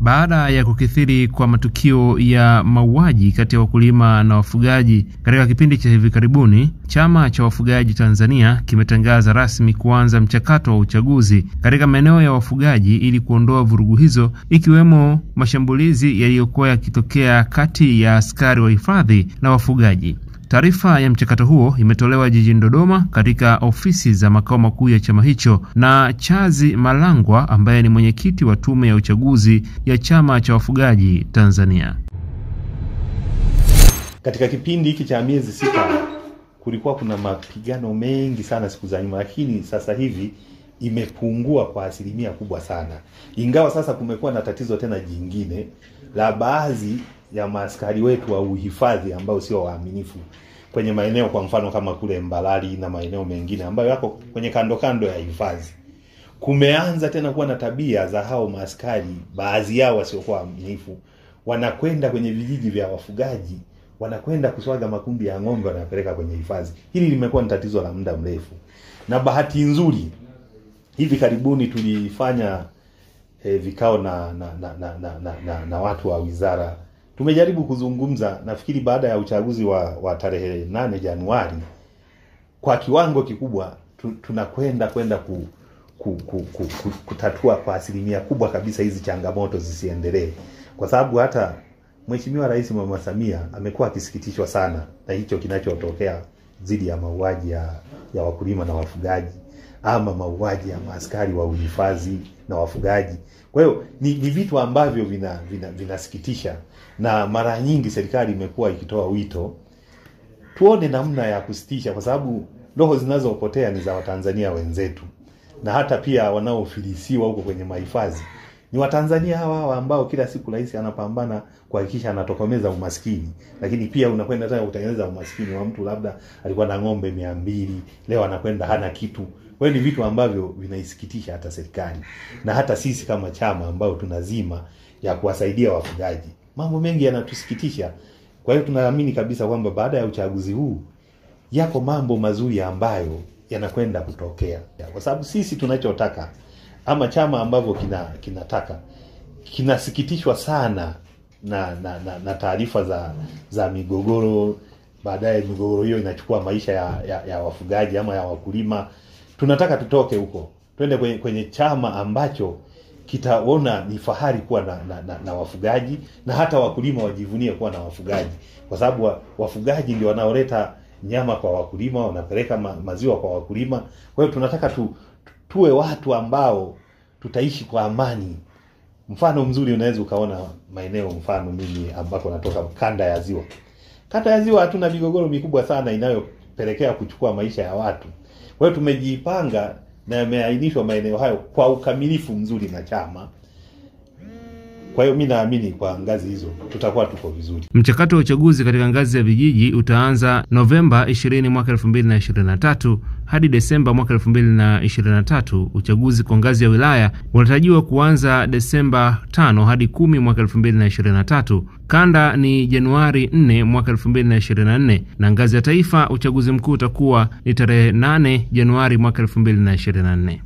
Baada ya kukithiri kwa matukio ya mauaji kati ya wakulima na wafugaji katika kipindi cha hivi karibuni, Chama cha Wafugaji Tanzania kimetangaza rasmi kuanza mchakato wa uchaguzi katika maeneo ya wafugaji ili kuondoa vurugu hizo, ikiwemo mashambulizi yaliyokuwa yakitokea kati ya askari wa hifadhi na wafugaji. Taarifa ya mchakato huo imetolewa jijini Dodoma katika ofisi za makao makuu ya chama hicho na Chazi Malangwa ambaye ni mwenyekiti wa tume ya uchaguzi ya Chama cha Wafugaji Tanzania. Katika kipindi hiki cha miezi sita kulikuwa kuna mapigano mengi sana siku za nyuma, lakini sasa hivi imepungua kwa asilimia kubwa sana, ingawa sasa kumekuwa na tatizo tena jingine la baadhi ya maaskari wetu wa uhifadhi ambao sio waaminifu kwenye maeneo kwa mfano kama kule Mbalali na maeneo mengine ambayo yako kwenye kando kando ya hifadhi. Kumeanza tena kuwa na tabia za hao maaskari, baadhi yao wasiokuwa waaminifu, wanakwenda kwenye vijiji vya wafugaji, wanakwenda kuswaga makundi ya ng'ombe, wanapeleka kwenye hifadhi. Hili limekuwa ni tatizo la muda mrefu, na bahati nzuri hivi karibuni tulifanya eh, vikao na na, na, na, na, na, na, na watu wa wizara tumejaribu kuzungumza. Nafikiri baada ya uchaguzi wa, wa tarehe nane Januari, kwa kiwango kikubwa tu, tunakwenda kwenda ku, ku, ku, ku, ku, kutatua kwa asilimia kubwa kabisa hizi changamoto zisiendelee, kwa sababu hata Mheshimiwa Rais Mama Samia amekuwa akisikitishwa sana na hicho kinachotokea dhidi ya mauaji ya, ya wakulima na wafugaji ama mauaji ya maaskari wa uhifadhi na wafugaji. Kwa hiyo ni, ni vitu ambavyo vinasikitisha vina vina na mara nyingi serikali imekuwa ikitoa wito tuone namna ya kusitisha, kwa sababu roho zinazopotea ni za Watanzania wenzetu, na hata pia wanaofilisiwa huko kwenye mahifadhi ni Watanzania hawa hawa ambao kila siku rais anapambana kuhakikisha anatokomeza umaskini, lakini pia unakwenda tena kutengeneza umaskini wa mtu labda alikuwa na ng'ombe mia mbili leo anakwenda hana kitu. Kwa ni vitu ambavyo vinaisikitisha hata serikali na hata sisi kama chama ambao tunazima ya kuwasaidia wafugaji, mambo mengi yanatusikitisha. Kwa hiyo tunaamini kabisa kwamba baada ya uchaguzi huu yako mambo mazuri ambayo yanakwenda kutokea, kwa sababu sisi tunachotaka ama chama ambavyo kina kinataka kinasikitishwa sana na na, na, na taarifa za za migogoro, baadaye migogoro hiyo inachukua maisha ya, ya, ya wafugaji ama ya wakulima. Tunataka tutoke huko twende kwenye, kwenye chama ambacho kitaona ni fahari kuwa na, na, na, na wafugaji na hata wakulima wajivunie kuwa na wafugaji, kwa sababu wa, wafugaji ndio wanaoleta nyama kwa wakulima, wanapeleka ma, maziwa kwa wakulima. Kwa hiyo tunataka tu, tuwe watu ambao tutaishi kwa amani. Mfano mzuri unaweza ukaona maeneo, mfano mimi ambako natoka kanda ya Ziwa. Kanda ya Ziwa hatuna migogoro mikubwa sana inayopelekea kuchukua maisha ya watu. Kwa hiyo tumejipanga na yameainishwa maeneo hayo kwa ukamilifu mzuri na chama. Kwa hiyo mi naamini kwa ngazi hizo tutakuwa tuko vizuri. Mchakato wa uchaguzi katika ngazi ya vijiji utaanza Novemba 20 mwaka 2023 hadi Desemba mwaka 2023. Uchaguzi kwa ngazi ya wilaya unatarajiwa kuanza Desemba 5 hadi 10 mwaka 2023. Kanda ni Januari 4 mwaka 2024, na ngazi ya taifa uchaguzi mkuu utakuwa ni tarehe 8 Januari mwaka 2024.